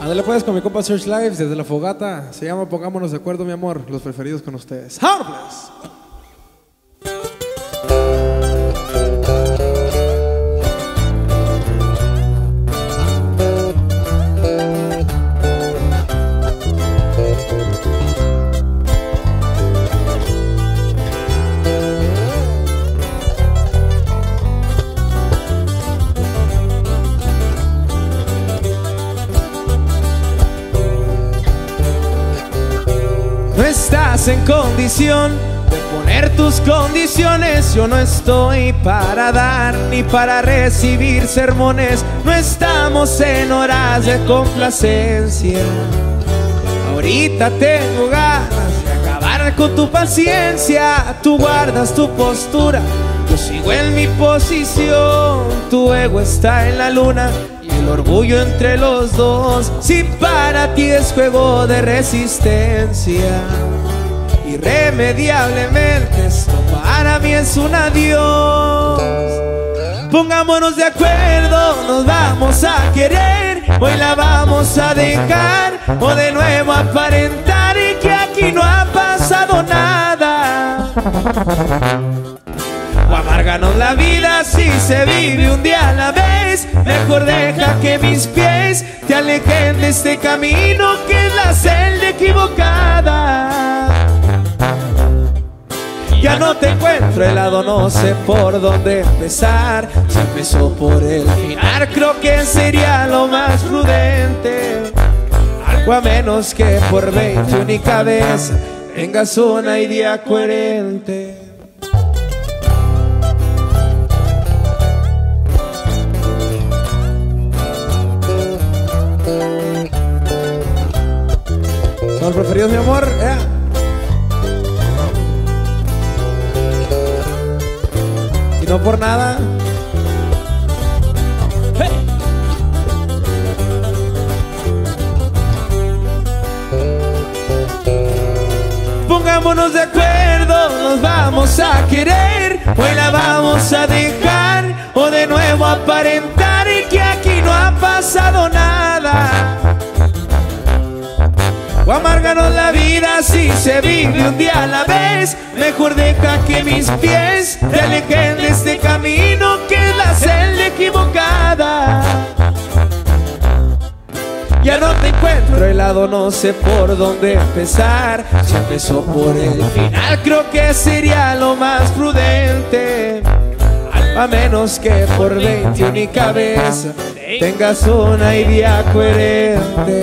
Ándale puedes con mi compa Search Lives desde la fogata. Se llama Pongámonos de acuerdo, mi amor. Los preferidos con ustedes. ¡Harmless! Estás en condición de poner tus condiciones. Yo no estoy para dar ni para recibir sermones. No estamos en horas de complacencia. Ahorita tengo ganas de acabar con tu paciencia. Tú guardas tu postura. Yo sigo en mi posición. Tu ego está en la luna el orgullo entre los dos. Si para ti es juego de resistencia, irremediablemente esto para mí es un adiós. Pongámonos de acuerdo, nos vamos a querer, hoy la vamos a dejar o de nuevo aparentar y que aquí no ha pasado nada. O amárganos la vida si se vive un día a la vez. Mejor deja que mis pies te alejen de este camino que es la celda equivocada. Ya no te encuentro helado, no sé por dónde empezar. Se empezó por el final, creo que sería lo más prudente. Algo a menos que por 20 única vez tengas una idea coherente. Los preferidos, mi amor. Y no por nada. Pongámonos de acuerdo, nos vamos a querer, hoy la vamos a dejar o de nuevo aparentar se vive un día a la vez. Mejor deja que mis pies te alejen de este camino que es la celda equivocada. Ya no te encuentro helado, no sé por dónde empezar. Si empezó por el final, creo que sería lo más prudente. A menos que por 20 única vez tengas una idea coherente.